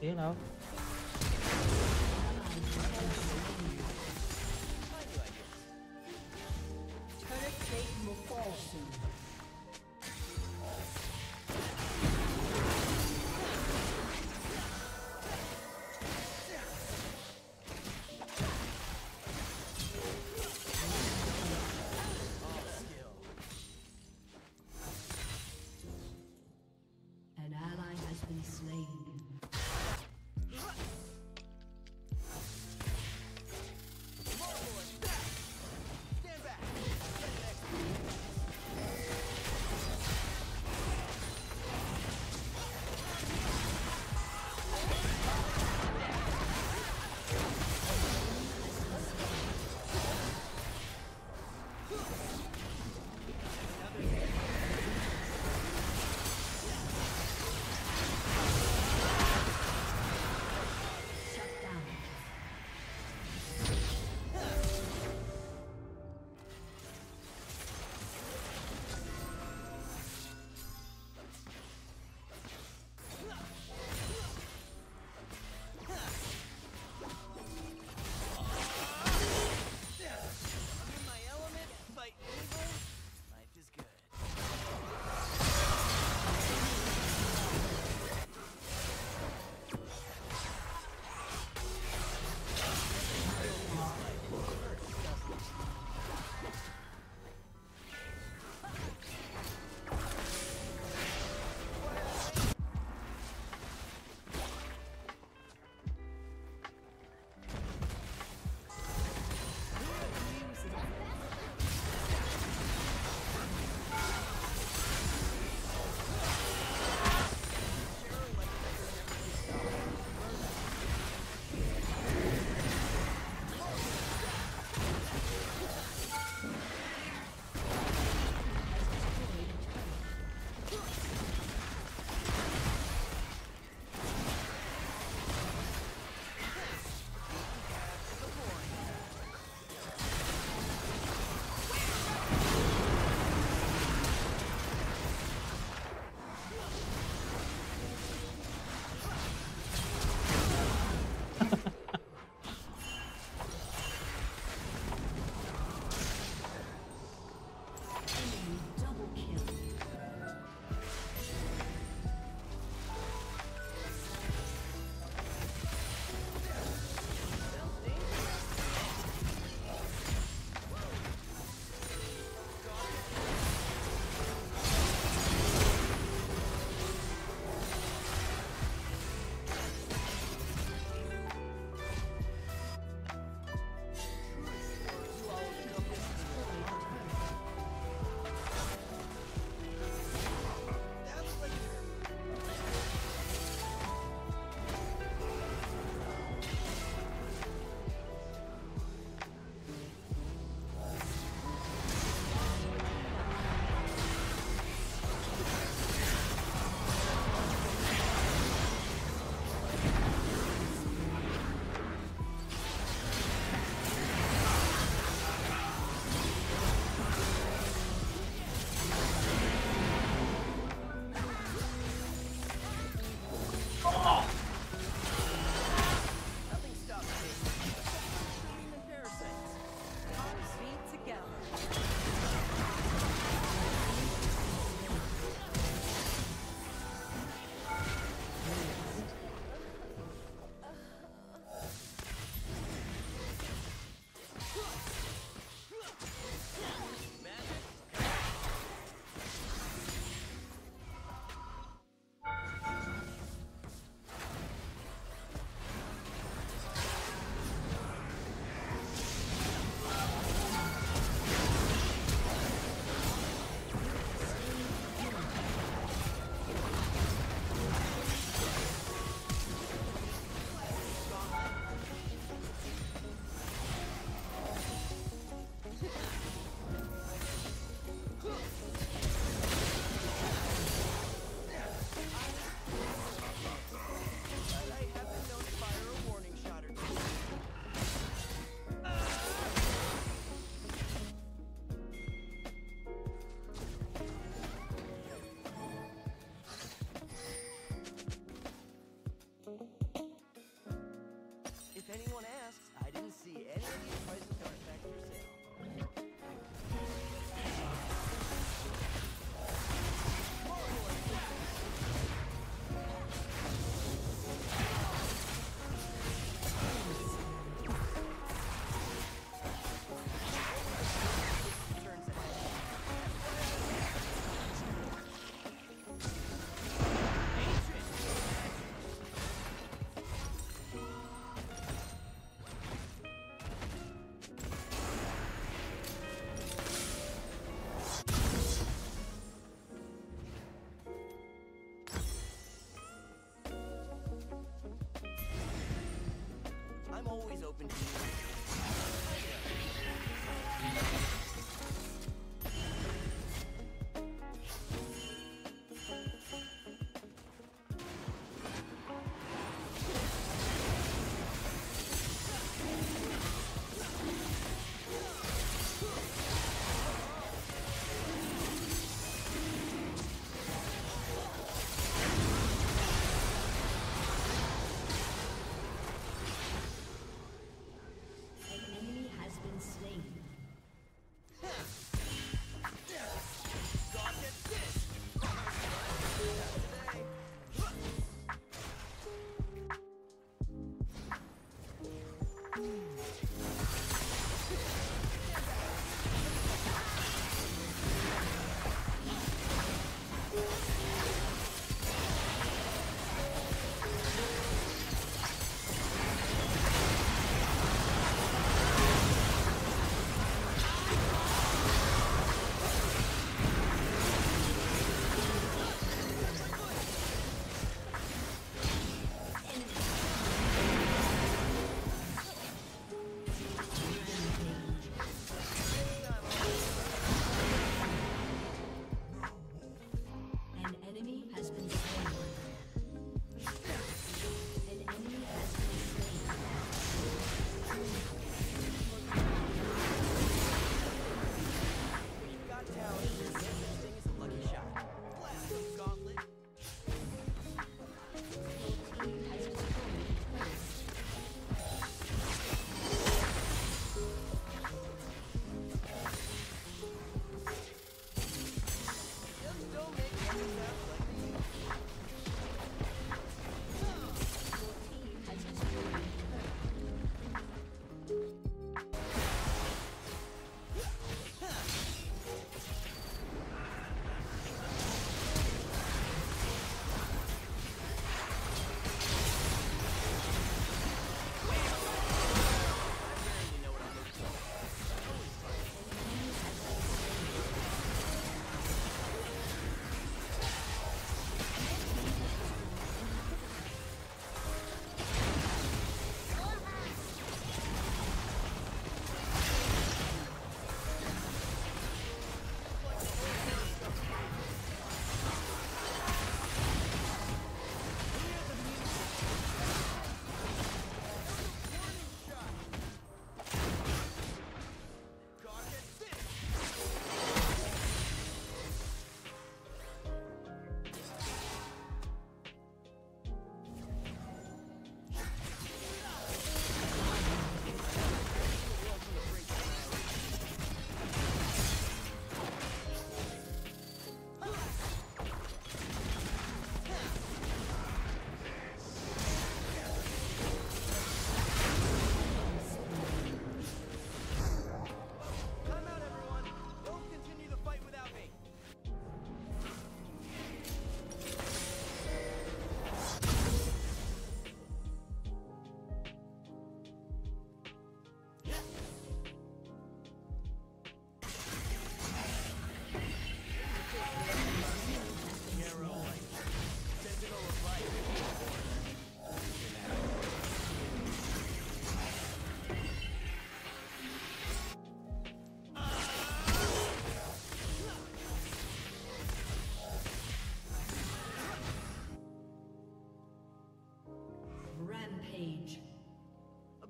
biết đâu? I'm always open to you.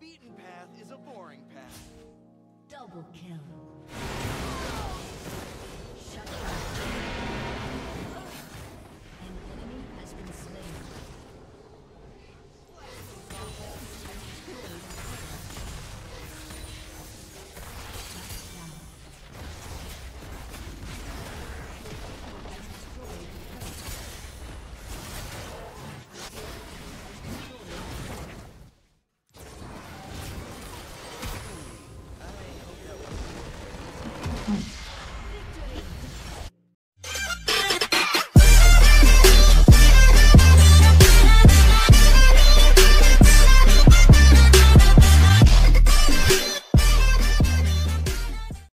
beaten path is a boring path. Double kill.